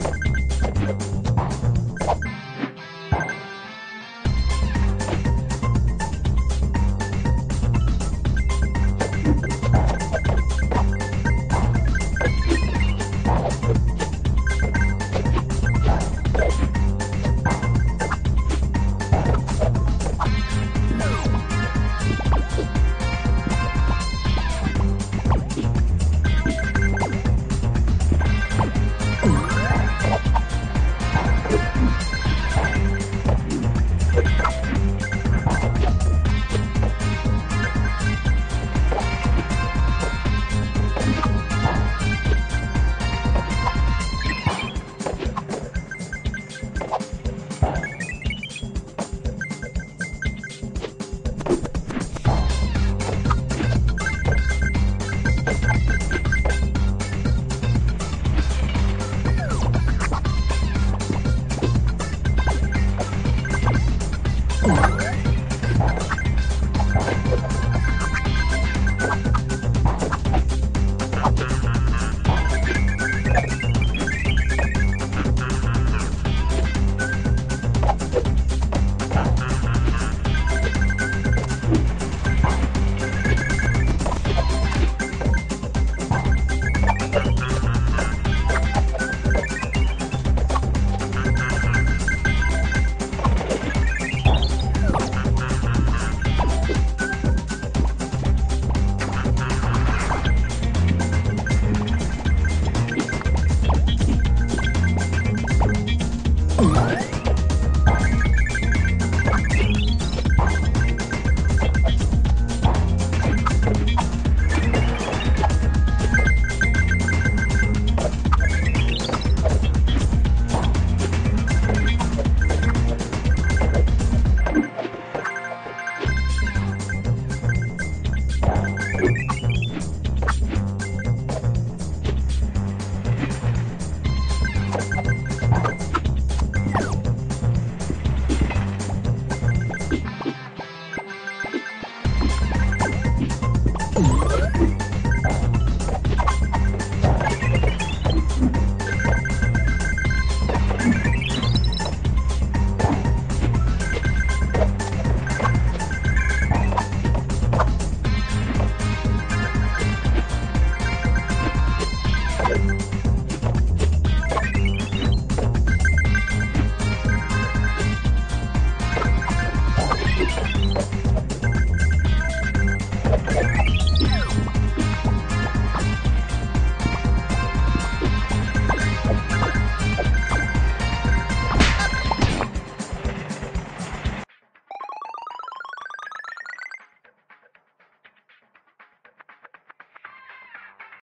you. Oh.